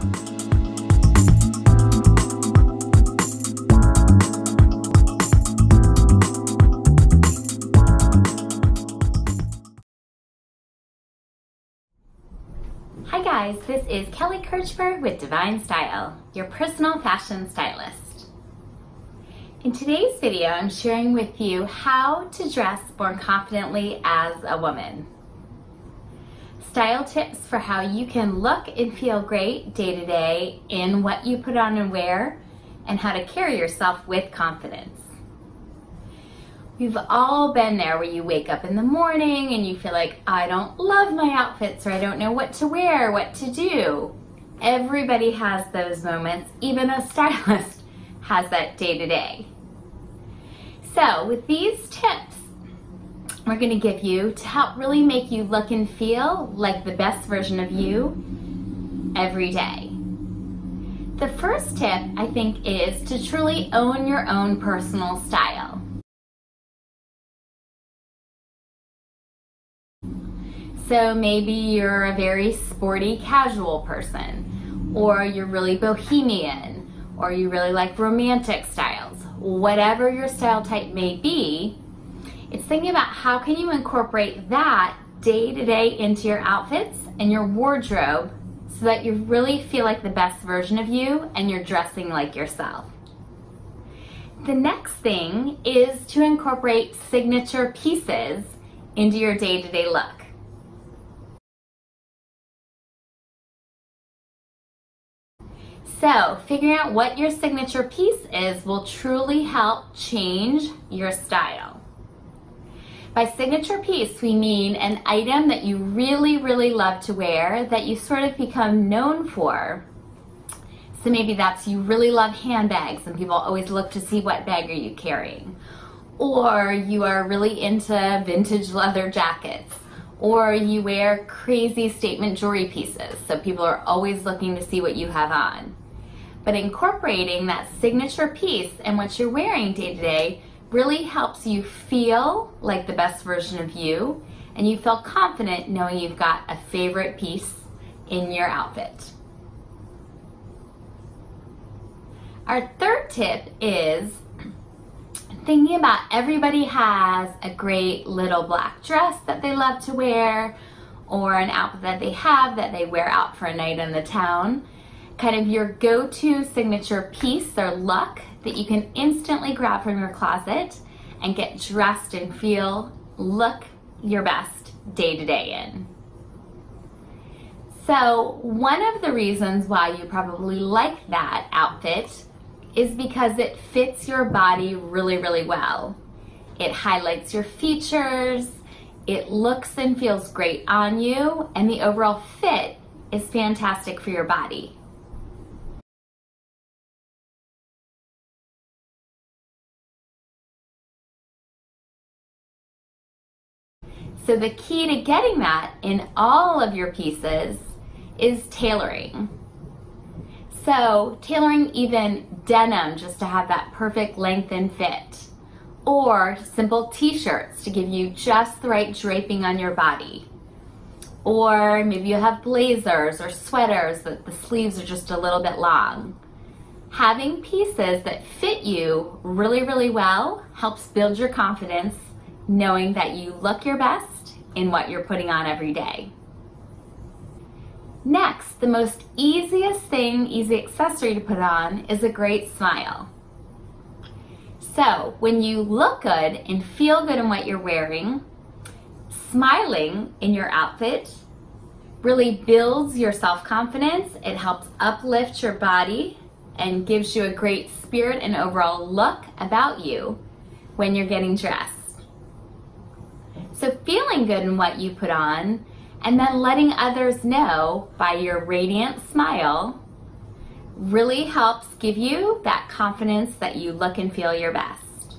Hi guys, this is Kelly Kirchberg with Divine Style, your personal fashion stylist. In today's video, I'm sharing with you how to dress more confidently as a woman. Style tips for how you can look and feel great day to day in what you put on and wear, and how to carry yourself with confidence. We've all been there where you wake up in the morning and you feel like, I don't love my outfits or I don't know what to wear, what to do. Everybody has those moments. Even a stylist has that day to day. So with these tips, we're gonna give you to help really make you look and feel like the best version of you every day. The first tip, I think, is to truly own your own personal style. So maybe you're a very sporty casual person, or you're really bohemian, or you really like romantic styles. Whatever your style type may be, it's thinking about how can you incorporate that day to day into your outfits and your wardrobe so that you really feel like the best version of you and you're dressing like yourself. The next thing is to incorporate signature pieces into your day to day look. So figuring out what your signature piece is will truly help change your style. By signature piece, we mean an item that you really, really love to wear that you sort of become known for. So maybe that's you really love handbags and people always look to see what bag are you carrying. Or you are really into vintage leather jackets. Or you wear crazy statement jewelry pieces. So people are always looking to see what you have on. But incorporating that signature piece and what you're wearing day to day really helps you feel like the best version of you and you feel confident knowing you've got a favorite piece in your outfit. Our third tip is thinking about everybody has a great little black dress that they love to wear or an outfit that they have that they wear out for a night in the town kind of your go-to signature piece or look that you can instantly grab from your closet and get dressed and feel, look your best day to day in. So one of the reasons why you probably like that outfit is because it fits your body really, really well. It highlights your features, it looks and feels great on you, and the overall fit is fantastic for your body. So the key to getting that in all of your pieces is tailoring. So tailoring even denim just to have that perfect length and fit or simple t-shirts to give you just the right draping on your body. Or maybe you have blazers or sweaters that the sleeves are just a little bit long. Having pieces that fit you really, really well helps build your confidence knowing that you look your best in what you're putting on every day. Next, the most easiest thing, easy accessory to put on is a great smile. So when you look good and feel good in what you're wearing, smiling in your outfit really builds your self-confidence. It helps uplift your body and gives you a great spirit and overall look about you when you're getting dressed. So feeling good in what you put on and then letting others know by your radiant smile really helps give you that confidence that you look and feel your best.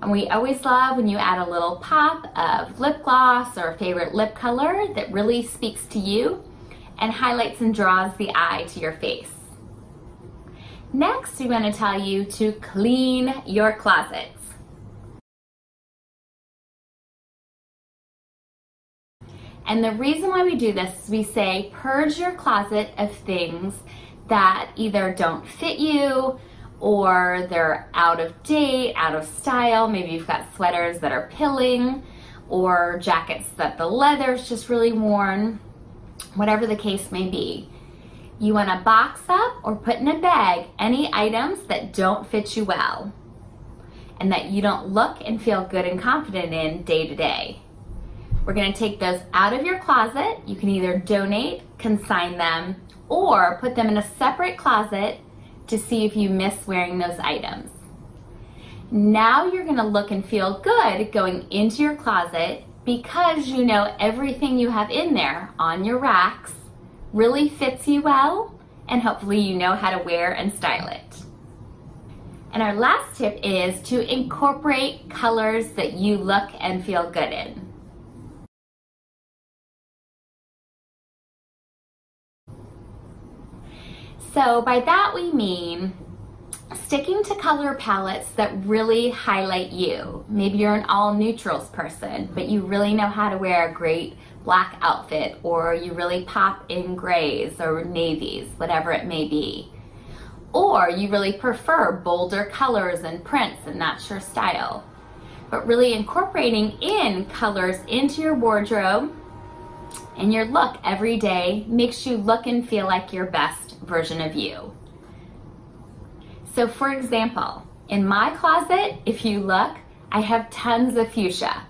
And we always love when you add a little pop of lip gloss or a favorite lip color that really speaks to you and highlights and draws the eye to your face. Next, we're going to tell you to clean your closet. And the reason why we do this is we say purge your closet of things that either don't fit you or they're out of date, out of style. Maybe you've got sweaters that are pilling or jackets that the leather's just really worn, whatever the case may be. You want to box up or put in a bag any items that don't fit you well and that you don't look and feel good and confident in day to day. We're going to take those out of your closet. You can either donate, consign them, or put them in a separate closet to see if you miss wearing those items. Now you're going to look and feel good going into your closet because you know everything you have in there on your racks really fits you well and hopefully you know how to wear and style it. And our last tip is to incorporate colors that you look and feel good in. So by that we mean sticking to color palettes that really highlight you. Maybe you're an all neutrals person, but you really know how to wear a great black outfit or you really pop in grays or navies, whatever it may be. Or you really prefer bolder colors and prints and that's your style. But really incorporating in colors into your wardrobe and your look every day makes you look and feel like your version of you. So for example, in my closet, if you look, I have tons of fuchsia.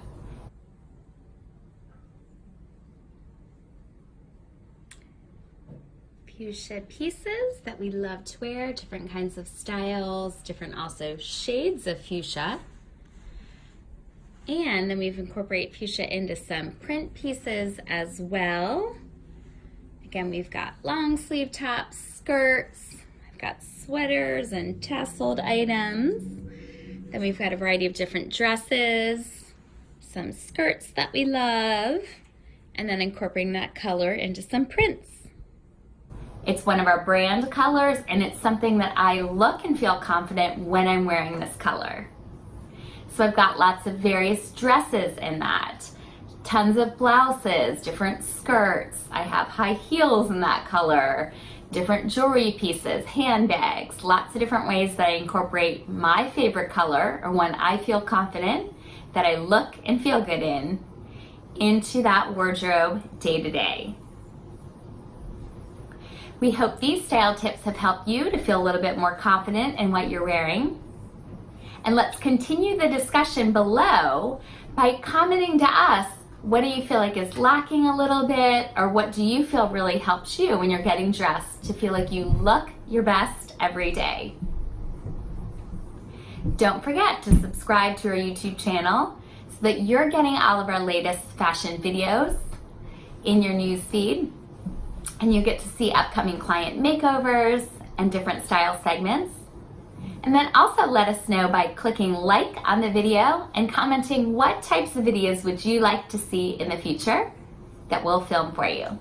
Fuchsia pieces that we love to wear, different kinds of styles, different also shades of fuchsia. And then we've incorporated fuchsia into some print pieces as well. Again, we've got long sleeve tops, skirts, I've got sweaters and tasseled items. Then we've got a variety of different dresses, some skirts that we love, and then incorporating that color into some prints. It's one of our brand colors and it's something that I look and feel confident when I'm wearing this color. So I've got lots of various dresses in that tons of blouses, different skirts. I have high heels in that color, different jewelry pieces, handbags, lots of different ways that I incorporate my favorite color or one I feel confident that I look and feel good in into that wardrobe day to day. We hope these style tips have helped you to feel a little bit more confident in what you're wearing. And let's continue the discussion below by commenting to us what do you feel like is lacking a little bit or what do you feel really helps you when you're getting dressed to feel like you look your best every day? Don't forget to subscribe to our YouTube channel so that you're getting all of our latest fashion videos in your news feed and you get to see upcoming client makeovers and different style segments. And then also let us know by clicking like on the video and commenting what types of videos would you like to see in the future that we'll film for you.